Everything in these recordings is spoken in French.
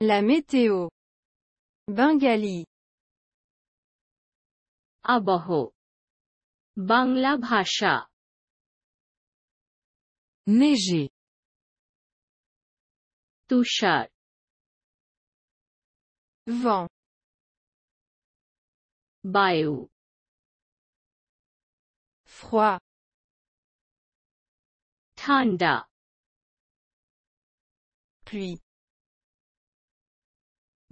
La météo. Bengali. আবহ বাংলা ভাষা Neiger. তুষার Vent. বায়ু Froid. ঠান্ডা Pluie.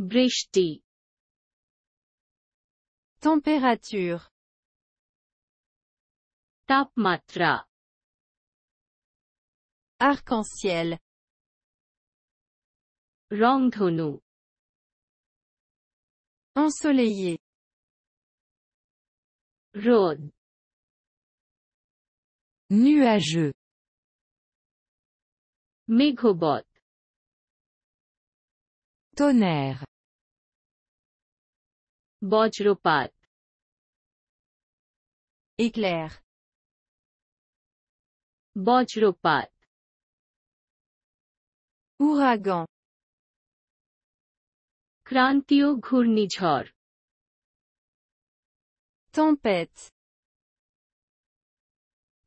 বৃষ্টি Température. তাপমাত্রা Arc-en-ciel. রংধনু Ensoleillé. রোদ Nuageux. মেঘবত Tonnerre. বজ্রপাত Éclair. বজ্রপাত Ouragan. ক্রান্তীয় ঘূর্ণিঝড় Tempête.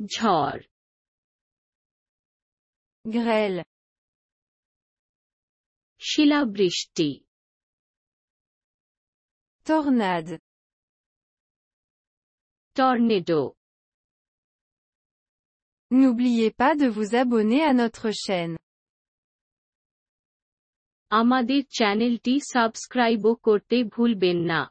ঝড় Grêle. শিলাবৃষ্টি Tornade. Tornado N'oubliez pas de vous abonner à notre chaîne. আমাদের চ্যানেলটি সাবস্ক্রাইবও করতে ভুলবেন না